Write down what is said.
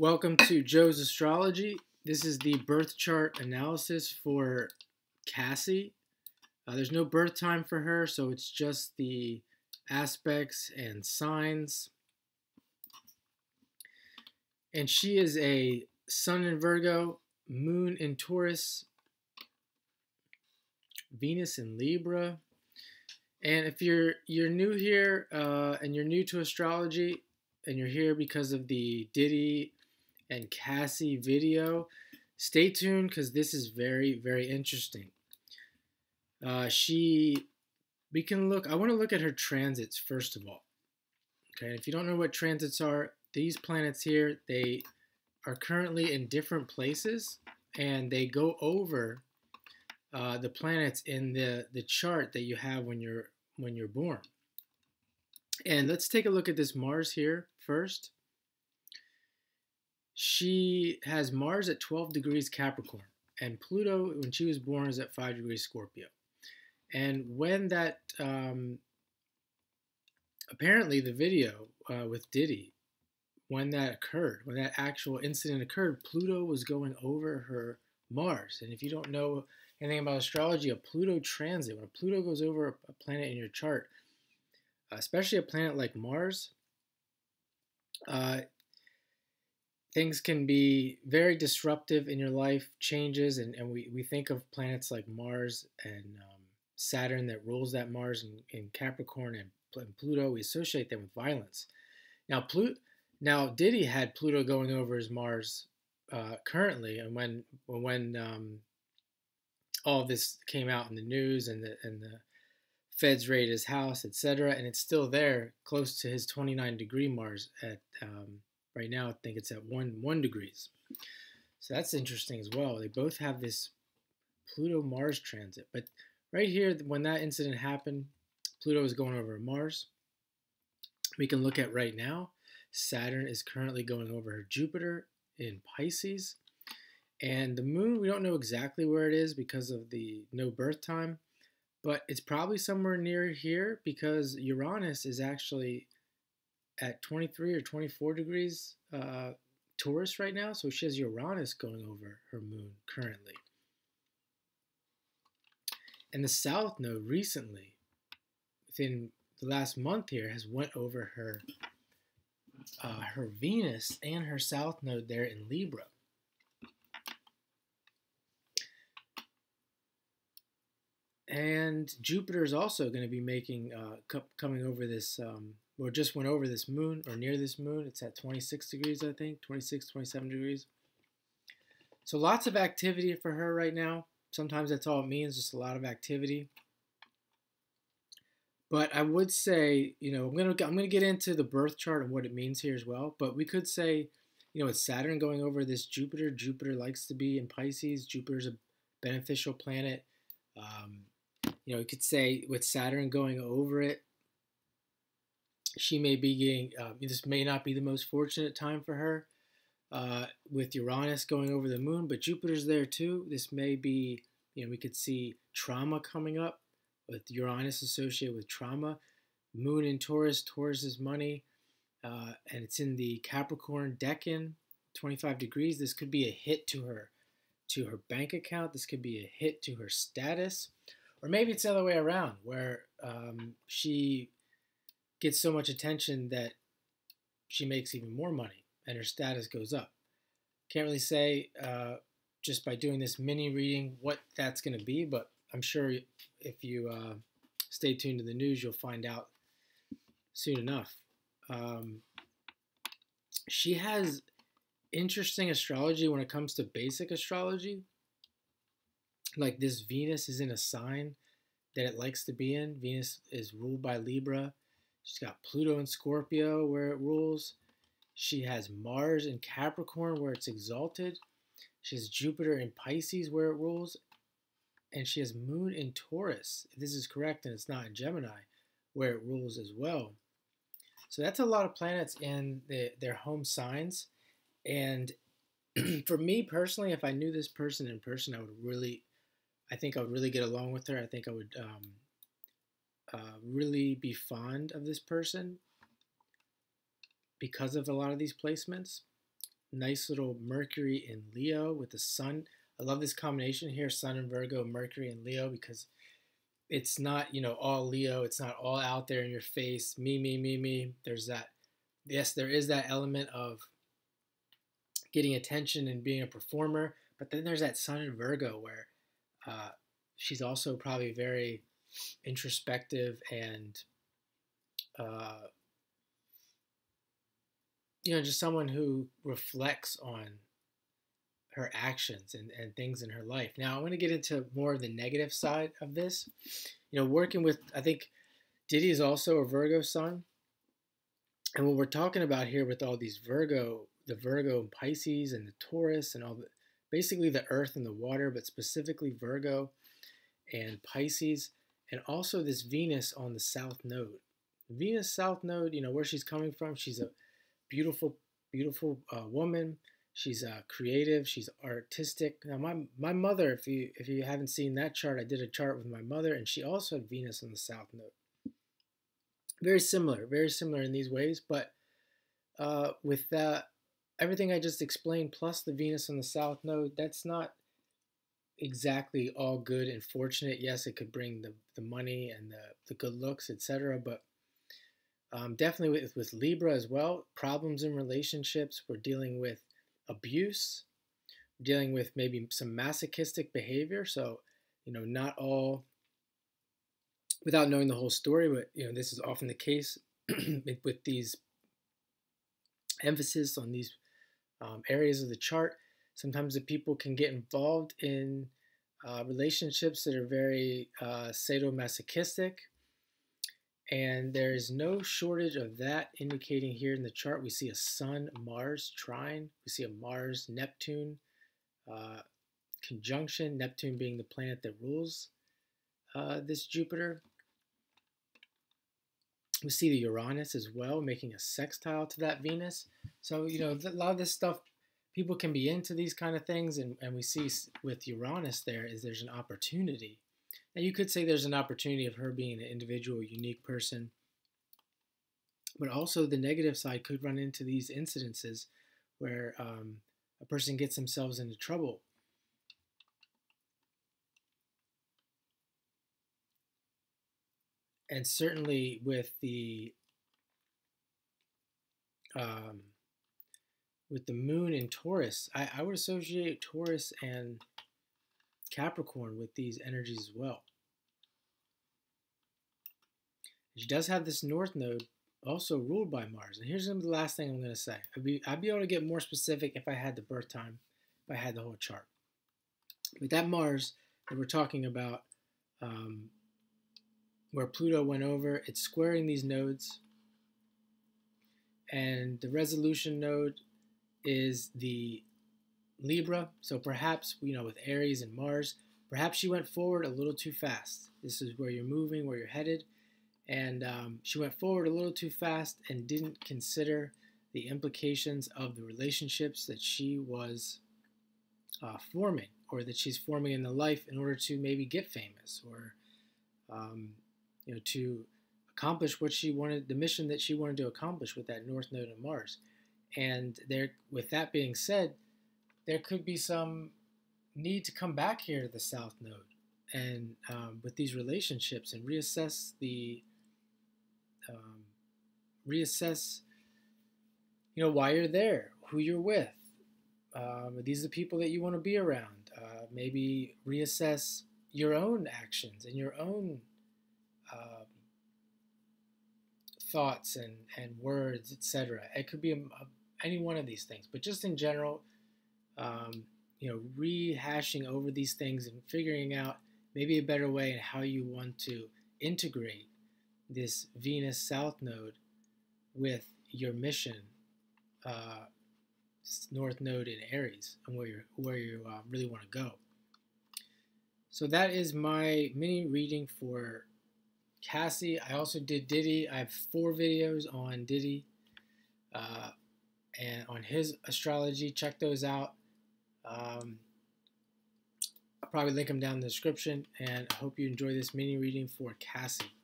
Welcome to Joe's Astrology. This is the birth chart analysis for Cassie. Uh, there's no birth time for her, so it's just the aspects and signs. And she is a Sun in Virgo, Moon in Taurus, Venus in Libra. And if you're you're new here uh, and you're new to astrology, and you're here because of the Diddy and Cassie video, stay tuned because this is very, very interesting. Uh, she, we can look, I want to look at her transits first of all. Okay, if you don't know what transits are, these planets here, they are currently in different places and they go over uh, the planets in the, the chart that you have when you're when you're born. And let's take a look at this Mars here first she has Mars at 12 degrees Capricorn, and Pluto, when she was born, is at 5 degrees Scorpio. And when that, um, apparently, the video uh, with Diddy, when that occurred, when that actual incident occurred, Pluto was going over her Mars. And if you don't know anything about astrology, a Pluto transit, when a Pluto goes over a planet in your chart, especially a planet like Mars, uh, things can be very disruptive in your life, changes, and, and we, we think of planets like Mars and um, Saturn that rules that Mars and, and Capricorn and, and, Pluto. We associate them with violence. Now, Pluto, now Diddy had Pluto going over his Mars uh, currently, and when when um, all this came out in the news and the and the feds raided his house, etc., and it's still there, close to his 29 degree Mars at um, Right now, I think it's at one one degrees. So that's interesting as well. They both have this Pluto Mars transit, but right here, when that incident happened, Pluto is going over Mars. We can look at right now. Saturn is currently going over Jupiter in Pisces. And the moon, we don't know exactly where it is because of the no birth time, but it's probably somewhere near here because Uranus is actually at 23 or 24 degrees uh, Taurus right now, so she has Uranus going over her moon currently. And the South Node recently, within the last month here, has went over her uh, her Venus and her South Node there in Libra. And Jupiter is also going to be making uh, coming over this um, or just went over this moon or near this moon. It's at 26 degrees, I think, 26, 27 degrees. So lots of activity for her right now. Sometimes that's all it means, just a lot of activity. But I would say, you know, I'm gonna I'm gonna get into the birth chart and what it means here as well. But we could say, you know, it's Saturn going over this Jupiter. Jupiter likes to be in Pisces. Jupiter's a beneficial planet. Um, you know, you could say with Saturn going over it, she may be getting, uh, this may not be the most fortunate time for her uh, with Uranus going over the moon, but Jupiter's there too. This may be, you know, we could see trauma coming up with Uranus associated with trauma. Moon in Taurus, Taurus is money, uh, and it's in the Capricorn Decan, 25 degrees. This could be a hit to her, to her bank account. This could be a hit to her status, or maybe it's the other way around, where um, she gets so much attention that she makes even more money and her status goes up. Can't really say uh, just by doing this mini reading what that's going to be, but I'm sure if you uh, stay tuned to the news, you'll find out soon enough. Um, she has interesting astrology when it comes to basic astrology. Like this Venus is in a sign that it likes to be in. Venus is ruled by Libra. She's got Pluto and Scorpio where it rules. She has Mars in Capricorn where it's exalted. She has Jupiter in Pisces where it rules. And she has Moon in Taurus, if this is correct and it's not in Gemini, where it rules as well. So that's a lot of planets in the, their home signs. And for me personally, if I knew this person in person, I would really, I think I would really get along with her. I think I would um, uh, really be fond of this person because of a lot of these placements. nice little Mercury in Leo with the Sun. I love this combination here, Sun and Virgo, Mercury and Leo, because it's not, you know, all Leo. It's not all out there in your face, me, me, me, me. There's that, yes, there is that element of getting attention and being a performer, but then there's that Sun in Virgo where uh, she's also probably very introspective and uh, you know just someone who reflects on her actions and, and things in her life. Now i want to get into more of the negative side of this. You know working with i think diddy is also a virgo sun. And what we're talking about here with all these virgo the virgo and pisces and the taurus and all the basically the earth and the water but specifically virgo and pisces and also this Venus on the south node. Venus south node, you know, where she's coming from, she's a beautiful, beautiful uh, woman. She's uh, creative. She's artistic. Now, my my mother, if you if you haven't seen that chart, I did a chart with my mother, and she also had Venus on the south node. Very similar, very similar in these ways, but uh, with that everything I just explained, plus the Venus on the south node, that's not exactly all good and fortunate. Yes, it could bring the, the money and the, the good looks, etc. But um, definitely with, with Libra as well, problems in relationships. We're dealing with abuse, dealing with maybe some masochistic behavior. So, you know, not all, without knowing the whole story, but, you know, this is often the case with these emphasis on these um, areas of the chart Sometimes the people can get involved in uh, relationships that are very uh, sadomasochistic. And there is no shortage of that indicating here in the chart. We see a Sun Mars trine, we see a Mars Neptune uh, conjunction, Neptune being the planet that rules uh, this Jupiter. We see the Uranus as well, making a sextile to that Venus. So, you know, a lot of this stuff people can be into these kind of things and, and we see with uranus there is there's an opportunity. And you could say there's an opportunity of her being an individual unique person but also the negative side could run into these incidences where um, a person gets themselves into trouble. And certainly with the um, with the moon in Taurus, I, I would associate Taurus and Capricorn with these energies as well. She does have this north node also ruled by Mars. And here's the last thing I'm going to say. I'd be, I'd be able to get more specific if I had the birth time, if I had the whole chart. With that Mars that we're talking about, um, where Pluto went over, it's squaring these nodes. And the resolution node is the Libra. So perhaps, you know, with Aries and Mars, perhaps she went forward a little too fast. This is where you're moving, where you're headed. And um, she went forward a little too fast and didn't consider the implications of the relationships that she was uh, forming or that she's forming in the life in order to maybe get famous or, um, you know, to accomplish what she wanted, the mission that she wanted to accomplish with that North Node of Mars. And there, with that being said, there could be some need to come back here to the South Node and um, with these relationships and reassess the um, reassess you know why you're there who you're with. Um, these are the people that you want to be around? Uh, maybe reassess your own actions and your own um, thoughts and, and words etc it could be a, a any one of these things, but just in general, um, you know, rehashing over these things and figuring out maybe a better way and how you want to integrate this Venus South node with your mission, uh, North node in Aries, and where you where you uh, really want to go. So that is my mini reading for Cassie. I also did Diddy. I have four videos on Diddy. Uh, and on his astrology. Check those out. Um, I'll probably link them down in the description. And I hope you enjoy this mini reading for Cassie.